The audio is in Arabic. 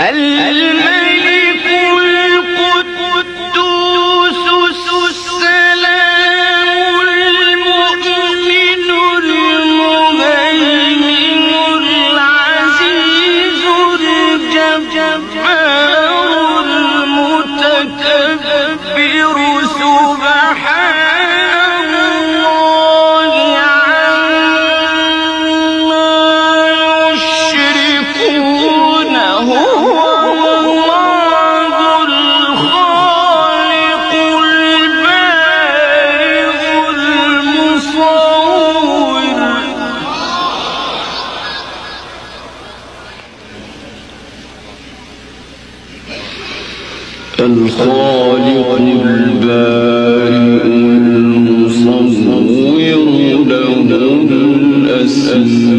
الملك القدوس السلام المؤمن المهيمن العزيز المتكبر الخالق البارئ المصور له الأسماء.